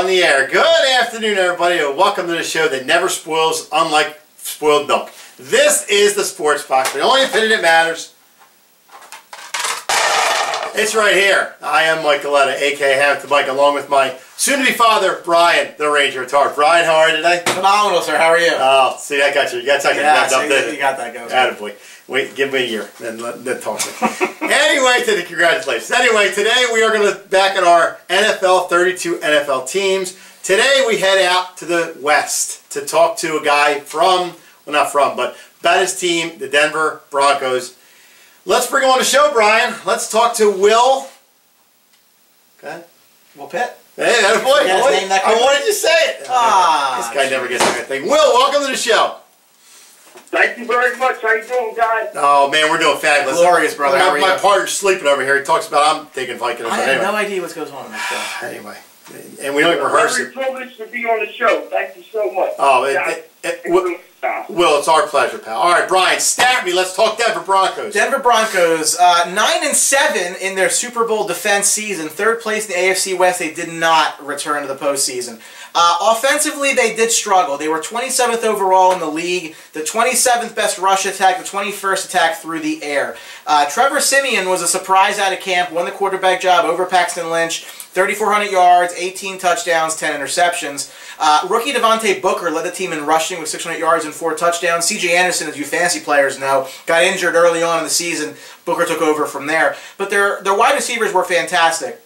On the air. Good afternoon, everybody, and welcome to the show that never spoils, unlike spoiled milk. This is the Sports Box, the only opinion that matters. It's right here. I am Mike Galetta, aka Hamilton Mike, along with my soon-to-be father, Brian, the Ranger at heart. Brian, how are you today? Phenomenal, sir. How are you? Oh, see, I got you. You got second yeah, so up, you, you got that going. Attaboy. Wait, give me a year, then then talk to me. anyway, to the congratulations. Anyway, today we are going to back at our NFL 32 NFL teams. Today we head out to the West to talk to a guy from, well not from, but about his team, the Denver Broncos. Let's bring him on the show, Brian. Let's talk to Will. Okay. Will Pitt. Hey, that boy. I, I wanted you to say it. Ah, this guy never gets anything. Will, welcome to the show. Thank you very much. How you doing, guys? Oh man, we're doing fabulous. Glorious, brother. My, How are my you? partner's sleeping over here. He talks about I'm taking Vicodin. I have anyway. no idea what goes on in this show. Anyway, and we don't even rehearse Very it. privileged to be on the show. Thank you so much. Oh, it, Guys, it, it, Will, stop. Will, it's our pleasure, pal. All right, Brian, stab me. Let's talk Denver Broncos. Denver Broncos, uh, nine and seven in their Super Bowl defense season, third place in the AFC West. They did not return to the postseason. Uh, offensively, they did struggle. They were 27th overall in the league, the 27th best rush attack, the 21st attack through the air. Uh, Trevor Siemian was a surprise out of camp, won the quarterback job over Paxton Lynch, 3,400 yards, 18 touchdowns, 10 interceptions. Uh, rookie Devontae Booker led the team in rushing with 600 yards and four touchdowns. C.J. Anderson, as you fancy players know, got injured early on in the season. Booker took over from there. But their, their wide receivers were fantastic.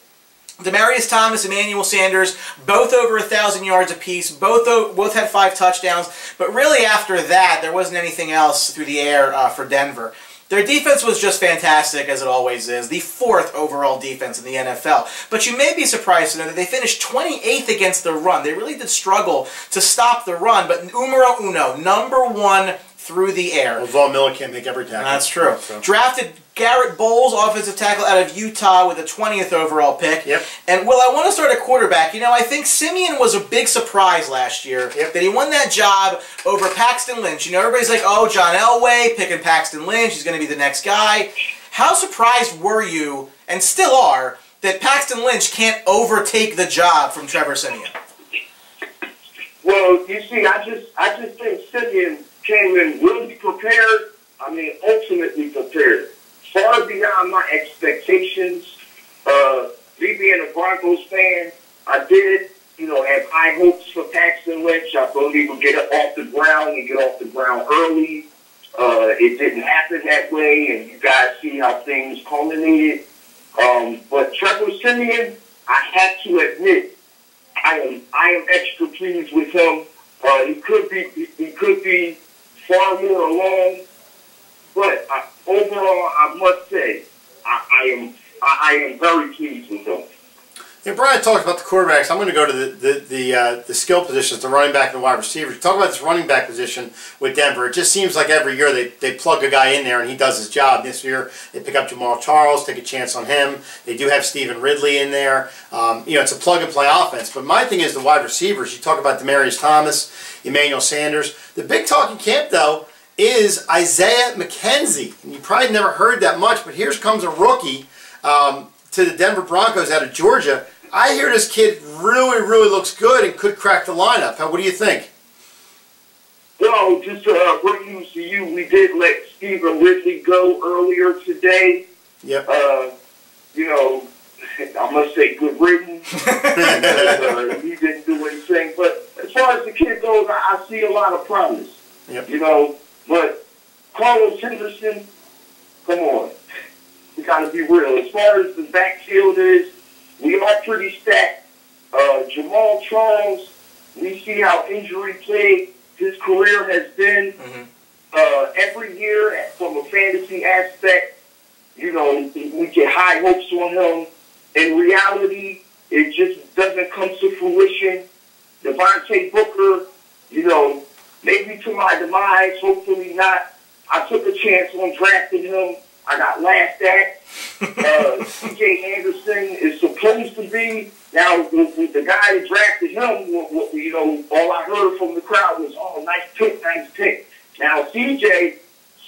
Demaryius Thomas, Emmanuel Sanders, both over a thousand yards apiece. Both both had five touchdowns. But really, after that, there wasn't anything else through the air uh, for Denver. Their defense was just fantastic, as it always is. The fourth overall defense in the NFL. But you may be surprised to know that they finished 28th against the run. They really did struggle to stop the run. But numero uno, number one through the air. Well, Von Miller can't make every tackle. That's true. So. Drafted Garett Bolles, offensive tackle out of Utah with a 20th overall pick. Yep. And, well, I want to start at quarterback. You know, I think Siemian was a big surprise last year Yep. that he won that job over Paxton Lynch. You know, everybody's like, oh, John Elway picking Paxton Lynch. He's going to be the next guy. How surprised were you, and still are, that Paxton Lynch can't overtake the job from Trevor Siemian? Well, you see, I just, I just think Siemian came in really prepared. I mean, ultimately prepared. Far beyond my expectations. Uh, me being a Broncos fan, I did, you know, have high hopes for Paxton Lynch. I thought he would get off the ground and get off the ground early. Uh, it didn't happen that way, and you guys see how things culminated. Um, but Trevor Siemian, I have to admit, I am I am extra pleased with him. Uh, he could be he could be far more along, but uh, overall, I must say, I, I am I, I am very pleased with him. Yeah, Brian talked about the quarterbacks. I'm going to go to the the the, uh, the skill positions, the running back and the wide receivers. Talk about this running back position with Denver. It just seems like every year they, they plug a guy in there and he does his job. This year they pick up Jamaal Charles, take a chance on him. They do have Stevan Ridley in there. Um, you know, it's a plug and play offense. But my thing is the wide receivers. You talk about Demaryius Thomas, Emmanuel Sanders. The big talk in camp though is Isaiah McKenzie. And you probably never heard that much, but here comes a rookie um, to the Denver Broncos out of Georgia. I hear this kid really, really looks good and could crack the lineup. What do you think? Well, just uh, bring news to you. We did let Stevan Ridley go earlier today. Yep. Uh, you know, I must say good riddance. uh, he didn't do anything. But as far as the kid goes, I, I see a lot of promise. Yep. You know, but Carlos Henderson, come on. We got to be real. As far as the backfield is, we are pretty stacked. Uh, Jamaal Charles, we see how injury plagued his career has been. Mhm. Uh, every year, from a fantasy aspect, you know, we get high hopes on him. In reality, it just doesn't come to fruition. Devontae Booker, you know, maybe to my demise, hopefully not. I took a chance on drafting him. I got laughed at. Uh, C.J. Anderson is supposed to be now the, the, the guy that drafted him. wa- You know, all I heard from the crowd was, "Oh, nice pick, nice pick." Now C.J.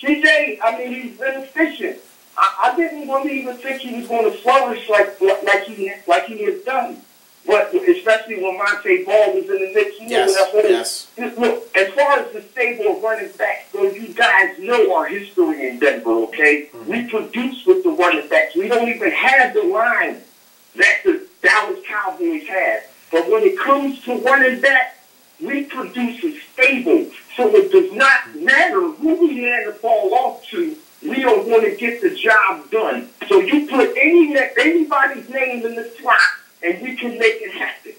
C.J. I mean, he's been efficient. I, I didn't really even think he was going to flourish like like he like he has done. But especially when Montee Ball was in the mix. You Yes, know that whole, yes. Look, as far as the stable of running backs go, you guys know our history in Denver, okay? Mm-hmm. We produce with the running backs. We don't even have the line that the Dallas Cowboys have. But when it comes to running back, we produce a stable. So it does not matter who we hand the ball off to. We are going to get the job done. So you put any anybody's name in the slot, and we can make it happen.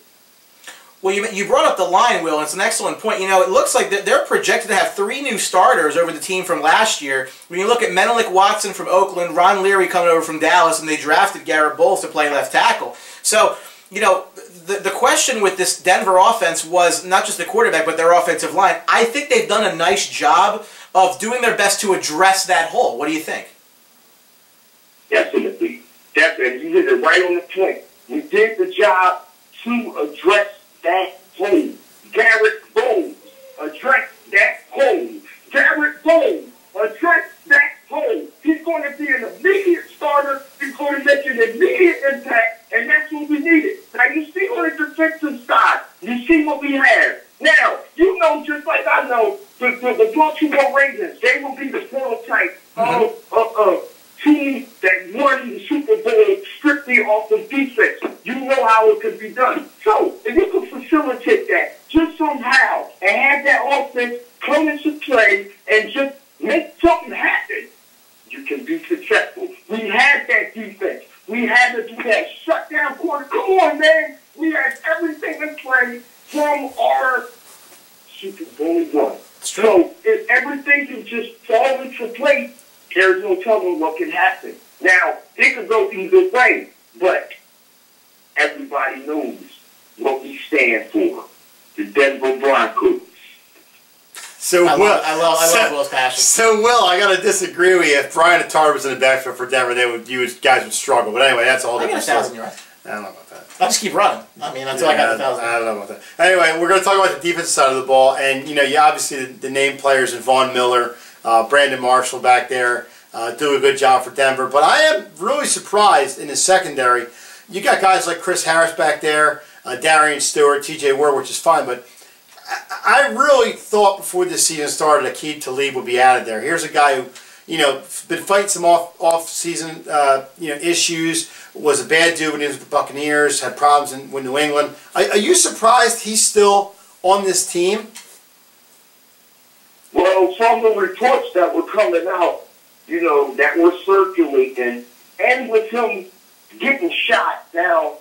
Well, you, you brought up the line, Will, and it's an excellent point. You know, it looks like they're- they're projected to have three new starters over the team from last year. When you look at Menelik Watson from Oakland, Ron Leary coming over from Dallas, and they drafted Garett Bolles to play left tackle. So, you know, the, the question with this Denver offense was not just the quarterback, but their offensive line. I think they've done a nice job of doing their best to address that hole. What do you think? Definitely. Definitely. You hit it right on the point. We did the job to address that hole. Garett Bolles address that hole. Garett Bolles address that hole. He's going to be an immediate starter. He's going to make an immediate impact, and that's what we needed. Now, you see on the defensive side, you see what we have. Now, you know just like I know, the, the, the Baltimore Ravens, they will be the prototype of of a team that won the Super Bowl strictly off of defense. You know how it could be done. So, if you could facilitate that just somehow and have that offense come into play and just make something happen, you can be successful. We had that defense. We had to do that shutdown quarter. Come on, man. We had everything in play from our Super Bowl one. So if everything can just fall into place, there's no telling what can happen. Now, it could go either way, but everybody knows what we stand for. The Denver Broncos. So I Will, love, I love, I so, love Will's passion. So Will, I gotta disagree with you. If Brian Atar was in the backfield for Denver, they would you guys would struggle. But anyway, that's a whole I got a different thousand story. yards. I don't know about that. I'll just keep running. I mean, until I got a thousand. I don't know about that. Anyway, we're going to talk about the defensive side of the ball, and you know, you obviously the, the name players and Von Miller, uh, Brandon Marshall back there uh, do a good job for Denver. But I am really surprised in the secondary. You got guys like Chris Harris back there, uh, Darian Stewart, T.J. Ward, which is fine, but. I really thought before this season started, Aqib Talib would be out of there. Here's a guy who, you know, been fighting some off off season, uh, you know, issues. Was a bad dude when he was with the Buccaneers. Had problems in with New England. Are, are you surprised he's still on this team? Well, from the reports that were coming out, you know, that were circulating, and with him getting shot now,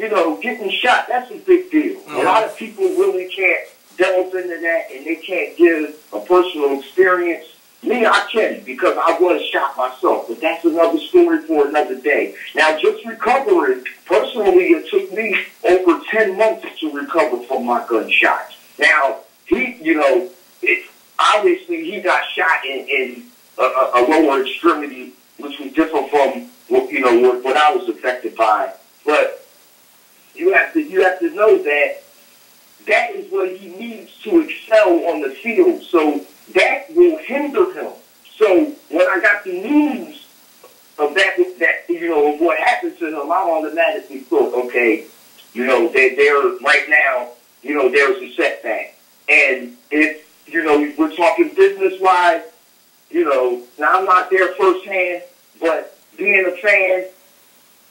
you know, getting shot, that's a big deal. A lot of people really can't delve into that and they can't give a personal experience. Me, I can because I was shot myself, but that's another story for another day. Now, just recovering, personally, it took me over 10 months to recover from my gunshot. Now, he, you know, it, obviously he got shot in, in a, a a lower extremity, which was different from, what, you know, what, what I was affected by. But you have to you have to know that that is what he needs to excel on the field. So that will hinder him. So when I got the news of that, that you know of what happened to him, I automatically thought, okay, you know, they they're right now, you know, there's a setback, and if you know we're talking business wise, you know, now I'm not there firsthand, but being a fan,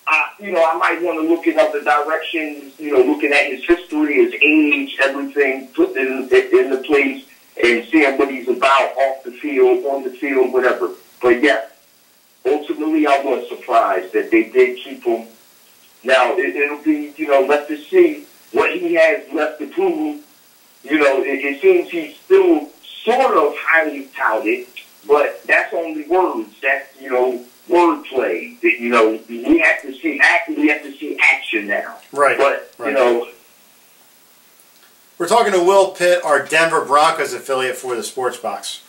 I, you know, I might want to look in other directions, you know, looking at his history, his age, everything, put in, in the place and seeing what he's about off the field, on the field, whatever. But yeah, ultimately I was surprised that they did keep him. Now, it, it'll be, you know, left to see what he has left to prove. You know, it, it seems he's still sort of highly touted, but that's only words. That's, you know, wordplay. That, you know, we have to see act. We have to see action now. Right, But right. you know, We're talking to Will Pitt, our Denver Broncos affiliate for the Sports Box.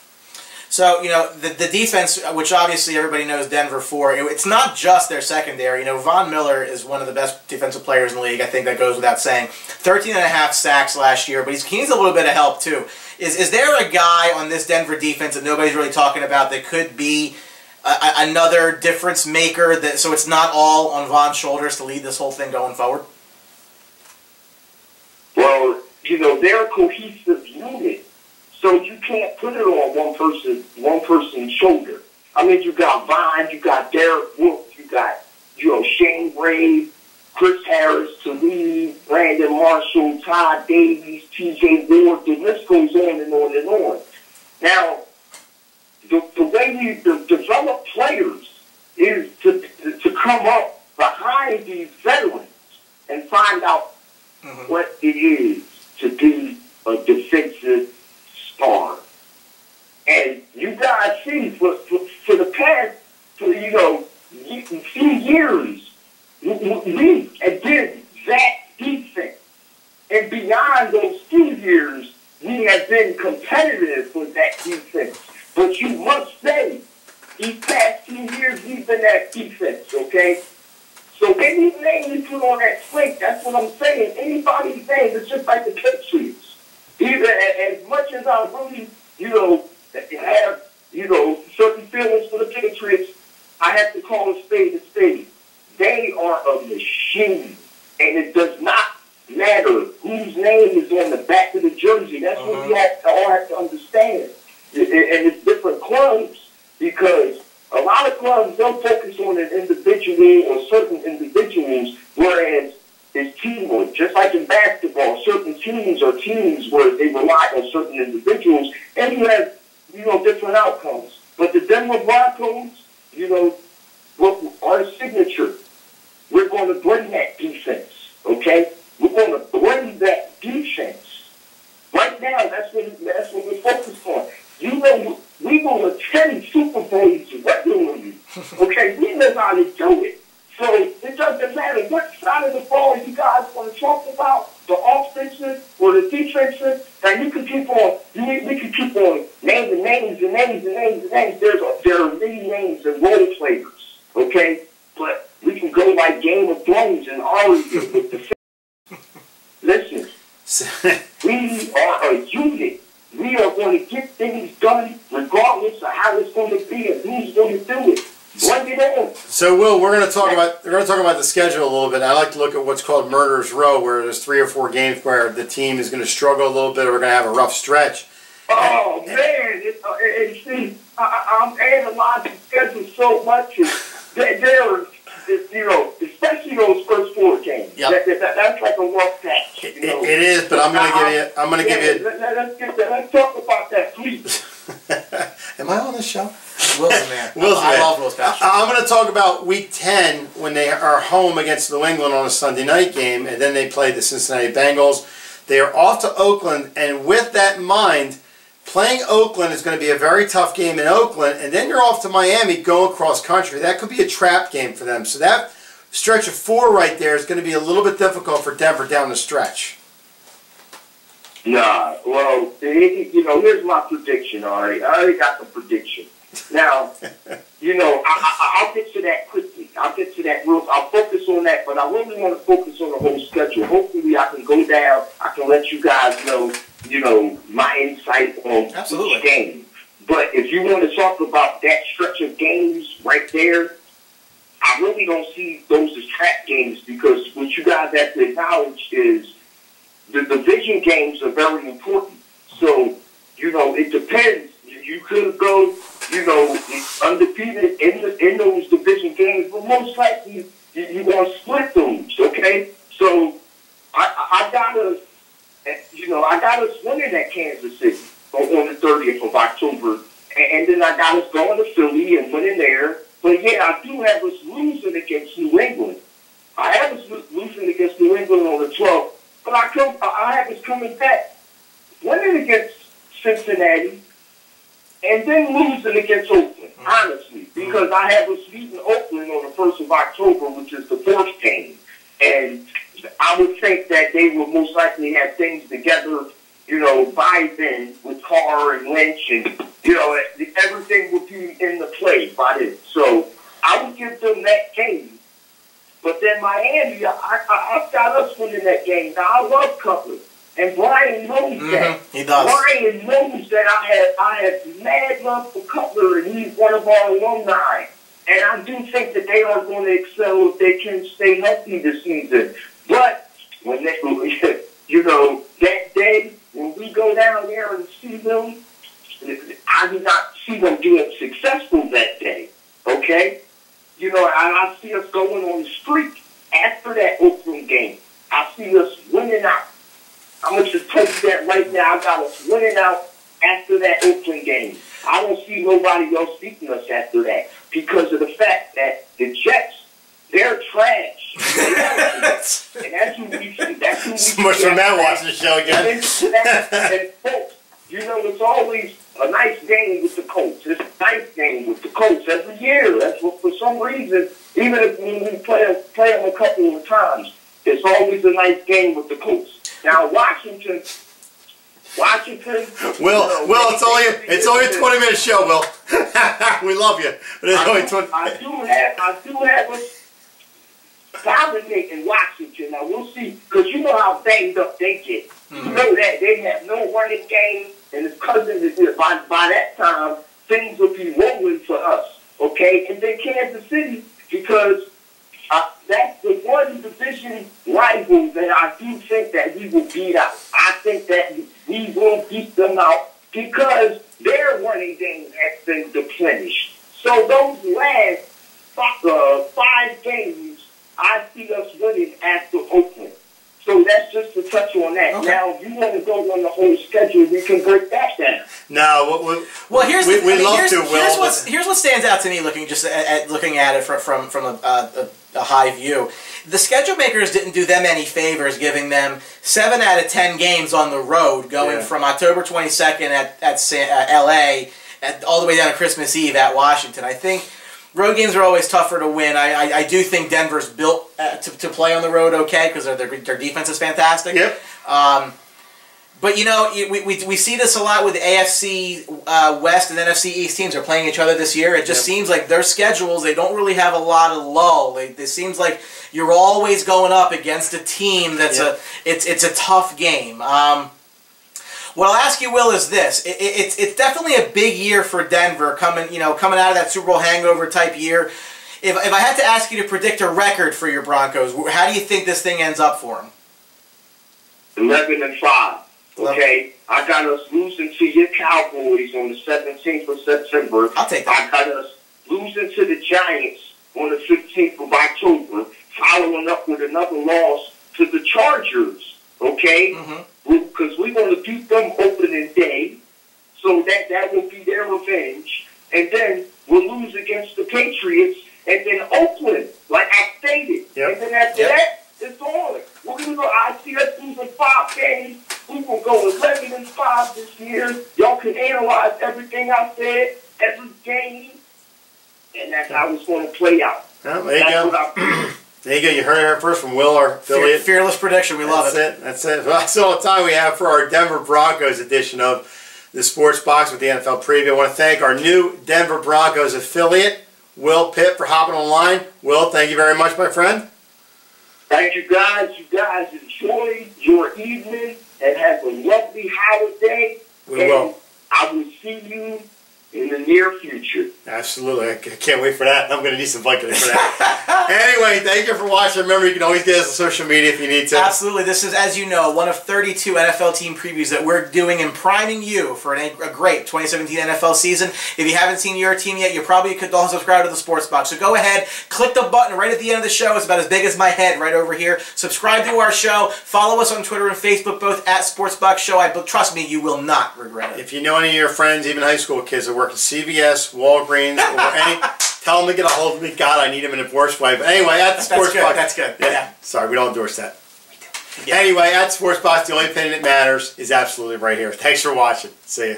So, you know, the, the defense, which obviously everybody knows Denver for, it- it's not just their secondary. You know, Von Miller is one of the best defensive players in the league. I think that goes without saying. 13 and a half sacks last year, but he's, he needs a little bit of help, too. Is, is there a guy on this Denver defense that nobody's really talking about that could be a, another difference maker, that so it's not all on Von's shoulders to lead this whole thing going forward? Well, you know, they're a cohesive unit. So you can't put it on one person, one person's shoulder. I mean, you got Vine, you got Derek Wolfe, you got, you know, Shane Ray, Chris Harris, Talib, Brandon Marshall, Todd Davis, T.J. Ward. The list goes on and on and on. Now, the, the way you de- develop players is to, to come up behind these veterans and find out Mm-hmm. what it is to be a defensive star. And you guys see for, for, for the past, for, you know, few years, we, did that defense. And beyond those few years, we have been competitive with that defense. But you must say, these past few years, we've been that defense, okay? So any name you put on that slate, that's what I'm saying. Anybody's name is just like the Patriots. Either as much as I really, you know, have, you know, certain feelings for the Patriots, I have to call a spade a spade. They are a machine. And it does not matter whose name is on the back of the jersey. That's what we uh-huh. have to all have to understand. And and it's different clubs because a lot of clubs don't focus on an individual or certain individuals, whereas it's teamwork. Just like in basketball, certain teams are teams where they rely on certain individuals, and you have you know different outcomes. But the Denver Broncos, you know, what our signature, we're going to bring that defense. Okay, we're going to bring that defense. Right now, that's what that's what we're focused on. You know, we going to attend Super Bowls regularly. Okay, we know how to do it. So it doesn't matter what side of the ball you guys want to talk about, the offensive or the defensive, and you can keep on, you, we can keep on naming names and names and names and names. There's a, there are many names and role players, okay? But we can go like Game of Thrones and argue with the Listen, we are a unit. We are going to get things done regardless of how it's going to be and who's going to do it. Bring it. So, Will, we're going to talk about we're going to talk about the schedule a little bit. I like to look at what's called Murderers Row, where there's three or four games where the team is going to struggle a little bit, or we're going to have a rough stretch. Oh man, it, uh, and see, I, I'm analyzing the schedule so much, there, there you know, especially those first four games. Yep. That, that, that's like a rough patch. It, You know? it is, but I'm going to give you. I'm going to give you. Let, let's get that. Let's talk about that, please. Am I on the show? Will's the man. Will's I, I man. love Will's passion. I- I'm going to talk about Week 10 when they are home against New England on a Sunday night game, and then they play the Cincinnati Bengals. They are off to Oakland, and with that in mind, playing Oakland is going to be a very tough game in Oakland, and then you're off to Miami going cross country. That could be a trap game for them. So that stretch of four right there is going to be a little bit difficult for Denver down the stretch. Nah, well, eh, you know, here's my prediction, all right? I already got the prediction. Now, you know, I, I, I'll get to that quickly. I'll get to that real, I'll focus on that, but I really want to focus on the whole schedule. Hopefully I can go down, I can let you guys know, you know, my insight on Absolutely. each game. But if you want to talk about that stretch of games right there, I really don't see those as trap games because what you guys have to acknowledge is the division games are very important. So, you know, it depends. You, could go, you know, undefeated in the, in those division games, but most likely you, you want to split those. Okay, so I, I got us, you know, I got us winning at Kansas City on, on the 30th of October, and, and then I got us going to Philly and winning there. But yeah, I do have us losing against New England. I have us losing against New England on the 12th, but I come, I have us coming back, winning against Cincinnati, and then losing against Oakland, mm-hmm. honestly, mm-hmm. because I have us beating Oakland on the 1st of October, which is the fourth game. And I would think that they will most likely have things together, you know, by then with Carr and Lynch and, you know, everything will be in the play by then. So I would give them that game. But then Miami, I, I, I've got us winning that game. Now, I love Cutler. And Brian knows that. Mhm, he does. Brian knows that I have I have mad love for Cutler, and he's one of our alumni. And I do think that they are going to excel if they can stay healthy this season. But when they, you know, that day when we go down there and see them, I do not see them doing successful that day. Okay? You know, and I see us going on the streak after that Oakland game. I see us winning out. I'm going to just tell you that right now. I got us winning out after that Oakland game. I don't see nobody else beating us after that because of the fact that the Jets, they're trash. and that's who we see. That's who we So much for Matt watching the show again. And, and folks, you know, it's always a nice game with the Colts. It's a nice game with the Colts every year. That's what, for some reason, even if when we play, play them a couple of times, it's always a nice game with the Colts. Now, Washington, Washington. Will, Will, it's only it's only a twenty minute show, Will. we love you, but it's only I do, twenty. I do have, I do have us dominating Washington. Now we'll see, because you know how banged up they get. You know that they have no running game, and it's cousin is here. by by that time things will be rolling for us. Okay, and then Kansas City because uh, that's the one division rival that I do think that we will beat out. I think that we will beat them out because their running game has been deplenished. So those last fi- uh, five games, I see us winning after Oakland. So that's just to touch on that. Okay. Now, if you want to go on the whole schedule, we can break that down. No, we, we, Well, here's we, the, we I mean, love here's, to, here's Will. what's here's what stands out to me looking just at, at looking at it from from from a, a, a high view. The schedule makers didn't do them any favors, giving them seven out of ten games on the road, going Yeah. from October 22nd at at Sa- uh, L.A. At, all the way down to Christmas Eve at Washington. I think. Road games are always tougher to win. I, I, I do think Denver's built uh, to, to play on the road okay because their, their defense is fantastic. Yep. Um, but you know, we, we, we see this a lot with AFC uh, West and NFC East teams are playing each other this year. It just Yep. seems like their schedules they don't really have a lot of lull. It, it seems like you're always going up against a team that's Yep. a it's it's a tough game. Um, what I'll ask you, Will, is this: it, it, it's it's definitely a big year for Denver coming you know coming out of that Super Bowl hangover type year. If, if I had to ask you to predict a record for your Broncos, how do you think this thing ends up for them? 11 and 5. Okay? I got us losing to your Cowboys on the 17th of September. I'll take that. I got us losing to the Giants on the 15th of October, following up with another loss to the Chargers. Okay? Because we're going to beat them opening day. So that, that will be their revenge. And then we'll lose against the Patriots and then Oakland, like I stated. Yep. And then after Yep. that, it's on. We're going to go, I see us losing five games. We will go 11 and 5 this year. Y'all can analyze everything I said, every game. And that's how it's going to play out. Well, there you That's go. what I There you go. You heard it first from Will, our Fear, affiliate. fearless prediction. We love That's it. it. That's it. Well, that's all the time we have for our Denver Broncos edition of the Sports Box with the NFL preview. I want to thank our new Denver Broncos affiliate, Will Pitt, for hopping online. Will, thank you very much, my friend. Thank you guys. You guys enjoy your evening and have a lovely holiday. We and will. I will see you in the near future. Absolutely. I can't wait for that. I'm going to need some Vicodin for that. anyway, thank you for watching. Remember, you can always get us on social media if you need to. Absolutely. This is, as you know, one of 32 NFL team previews that we're doing and priming you for an, a great 2017 NFL season. If you haven't seen your team yet, you probably could all subscribe to the Sports Box. So go ahead, click the button right at the end of the show. It's about as big as my head right over here. Subscribe to our show. Follow us on Twitter and Facebook, both at Sports Box Show. I, but trust me, you will not regret it. If you know any of your friends, even high school kids that work at CVS, Walgreens, or any, tell them to get a hold of me. God, I need them in a worse way. But anyway, at the That's Sports good, Box. that's good, Yeah. yeah. Sorry, we don't endorse that. Yeah. Anyway, at Sports Box, the only opinion that matters is absolutely right here. Thanks for watching. See ya.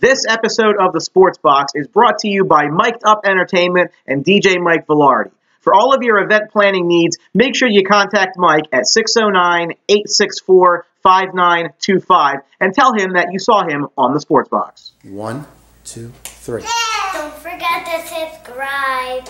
This episode of the Sports Box is brought to you by Mic'd Up Entertainment and DJ Mike Villardi. For all of your event planning needs, make sure you contact Mike at 609 864 5925 and tell him that you saw him on the Sports Box. One, two, three. Don't forget to subscribe.